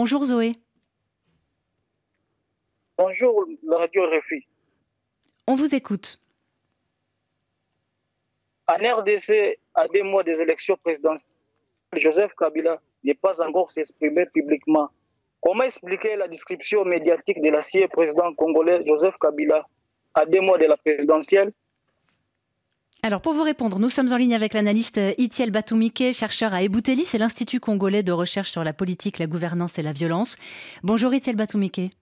Bonjour Zoé. Bonjour, la radio RFI. On vous écoute. En RDC, à deux mois des élections présidentielles, Joseph Kabila n'est pas encore s'exprimer publiquement. Comment expliquer la description médiatique de l'ancien président congolais Joseph Kabila à deux mois de la présidentielle alors pour vous répondre, nous sommes en ligne avec l'analyste Itiel Batoumike, chercheur à Ebouteli, c'est l'Institut congolais de recherche sur la politique, la gouvernance et la violence. Bonjour Itiel Batoumike.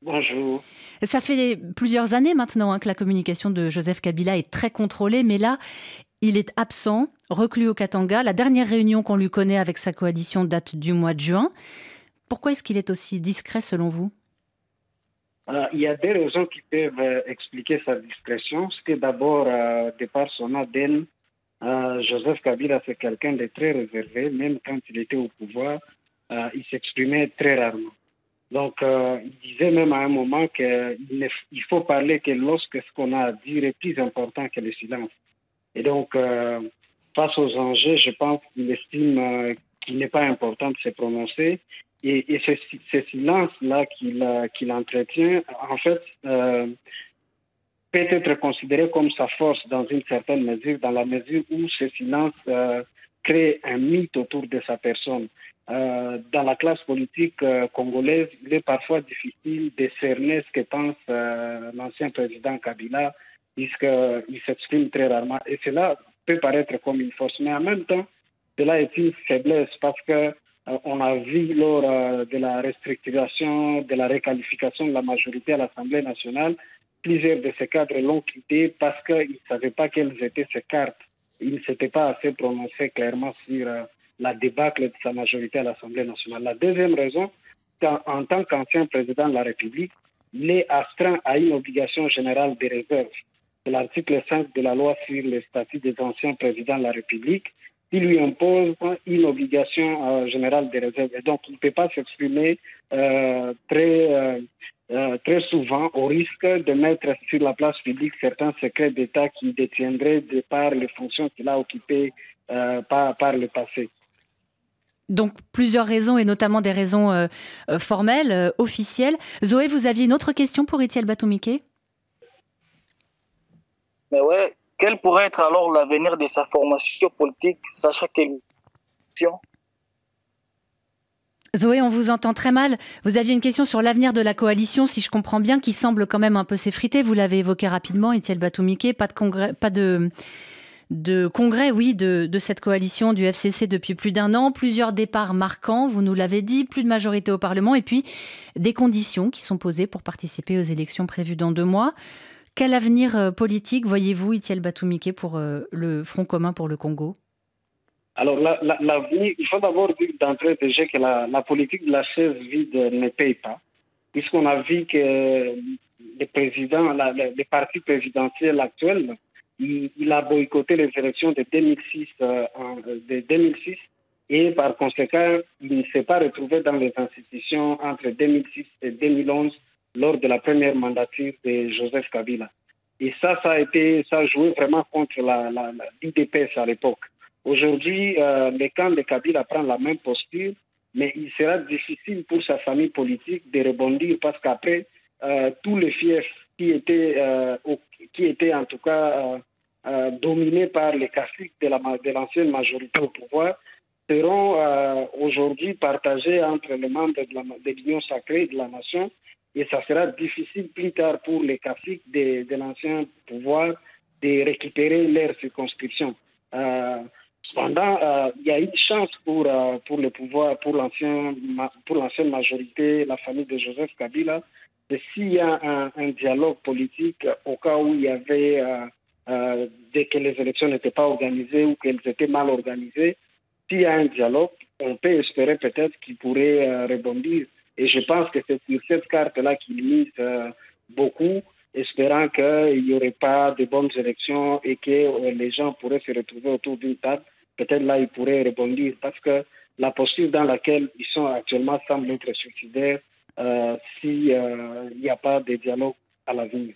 Bonjour. Ça fait plusieurs années maintenant hein, que la communication de Joseph Kabila est très contrôlée, mais là, il est absent, reclus au Katanga. La dernière réunion qu'on lui connaît avec sa coalition date du mois de juin. Pourquoi est-ce qu'il est aussi discret selon vous? euh, il y a des raisons qui peuvent euh, expliquer sa discrétion. C'est d'abord, euh, de par son ADN, Joseph Kabila, c'est quelqu'un de très réservé. Même quand il était au pouvoir, il s'exprimait très rarement. Donc, il disait même à un moment qu'il faut parler que lorsque ce qu'on a à dire est plus important que le silence. Et donc, face aux enjeux, je pense qu'il estime qu'il n'est pas important de se prononcer et, ce, silence-là qu'il entretient, en fait, euh, peut être considéré comme sa force dans une certaine mesure, dans la mesure où ce silence euh, crée un mythe autour de sa personne. Euh, dans la classe politique congolaise, il est parfois difficile de cerner ce que pense l'ancien président Kabila, puisqu'il s'exprime très rarement. Et cela peut paraître comme une force, mais en même temps, cela est une faiblesse parce que on a vu lors euh, de la restructuration, de la réqualification de la majorité à l'Assemblée nationale, plusieurs de ces cadres l'ont quitté parce qu'ils ne savaient pas quelles étaient ces cartes. Ils ne s'étaient pas assez prononcés clairement sur euh, la débâcle de sa majorité à l'Assemblée nationale. La deuxième raison, en tant qu'ancien président de la République, il est astreint à une obligation générale de réserve. C'est l'article 5 de la loi sur le statut des anciens présidents de la République il lui impose une obligation euh, générale de réserve. Et donc, il ne peut pas s'exprimer euh, très, euh, très souvent au risque de mettre sur la place publique certains secrets d'État qu'il détiendrait de par les fonctions qu'il a occupées par, par le passé. Donc plusieurs raisons et notamment des raisons formelles, officielles. Zoé, vous aviez une autre question pour Étienne Batoumike Mais ouais, quel pourrait être alors l'avenir de sa formation politique, sachant qu'elle Zoé, on vous entend très mal. Vous aviez une question sur l'avenir de la coalition, si je comprends bien, qui semble quand même un peu s'effriter. Vous l'avez évoqué rapidement, Étienne Batoumike, pas de congrès, pas de, congrès, oui, de, de, cette coalition du FCC depuis plus d'un an, plusieurs départs marquants, vous nous l'avez dit, plus de majorité au Parlement, et puis des conditions qui sont posées pour participer aux élections prévues dans deux mois. Quel avenir euh, politique voyez-vous, Itiel Batoumike, pour euh, le Front commun pour le Congo? Alors, l'avenir, il faut d'abord dire d'entrée déjà que la, politique de la chaise vide ne paye pas, puisqu'on a vu que le président, le parti présidentiel actuel, il, a boycotté les élections de 2006, euh, de 2006 et par conséquent, il ne s'est pas retrouvé dans les institutions entre 2006 et 2011 lors de la première mandature de Joseph Kabila. Et ça, ça a été, ça a joué vraiment contre la, la, l'IDPS à l'époque. Aujourd'hui, euh, le camp de Kabila prend la même posture, mais il sera difficile pour sa famille politique de rebondir parce qu'après, euh, tous les fiefs qui étaient, euh, qui étaient en tout cas euh, dominés par les caciques de, la, l'ancienne majorité au pouvoir seront aujourd'hui partagés entre les membres la, de l'Union sacrée de la nation et ça sera difficile plus tard pour les caciques de, l'ancien pouvoir de récupérer leur circonscription. Euh, cependant, euh, il y a une chance pour, euh, pour le pouvoir, pour l'ancienne majorité, la famille de Joseph Kabila, de s'il y a un, dialogue politique au cas où il y avait, dès que les élections n'étaient pas organisées ou qu'elles étaient mal organisées, s'il y a un dialogue, on peut espérer peut-être qu'il pourrait rebondir et je pense que c'est sur cette carte-là qu'il mise euh, beaucoup, espérant qu'il n'y aurait pas de bonnes élections et que euh, les gens pourraient se retrouver autour d'une table. Peut-être là, ils pourraient rebondir parce que la posture dans laquelle ils sont actuellement semble être suicidaire euh, s'il n'y a pas de dialogue à l'avenir.